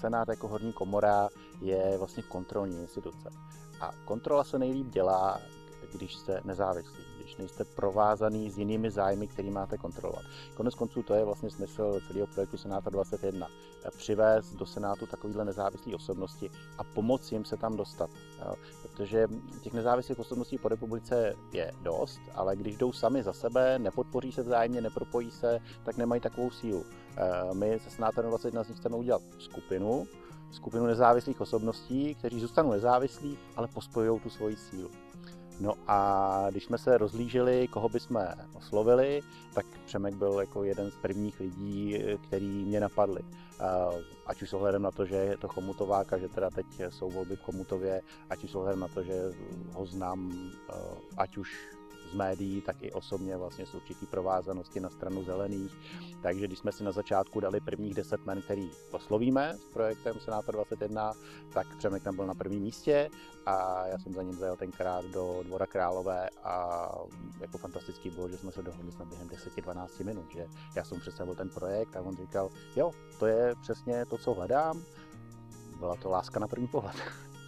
Senát jako horní komora je vlastně kontrolní instituce. A kontrola se nejlíp dělá, když jste nezávislí, když nejste provázaný s jinými zájmy, který máte kontrolovat. Konec konců to je vlastně smysl celého projektu Senáta 21. Přivést do Senátu takovýhle nezávislé osobnosti a pomoci jim se tam dostat. Jo? Protože těch nezávislých osobností po republice je dost, ale když jdou sami za sebe, nepodpoří se vzájemně, nepropojí se, tak nemají takovou sílu. Eh, my se Senátem 21 z nich chceme udělat skupinu, skupinu nezávislých osobností, kteří zůstanou nezávislí, ale pospojují tu svoji sílu. No a když jsme se rozlížili, koho bychom oslovili, tak Přemek byl jako jeden z prvních lidí, který mě napadli. Ať už s ohledem na to, že je to Chomutovák a že teda teď jsou volby v Chomutově, ať už s ohledem na to, že ho znám, ať už z médií, tak i osobně vlastně z určitý provázanosti na stranu zelených. Takže když jsme si na začátku dali prvních deset men, který oslovíme s projektem Senátor 21, tak Přemek tam byl na prvním místě a já jsem za ním zajel tenkrát do Dvora Králové a jako fantastický bylo, že jsme se dohodli snad během 10-12 minut, že já jsem představil ten projekt a on říkal, jo, to je přesně to, co hledám, byla to láska na první pohled.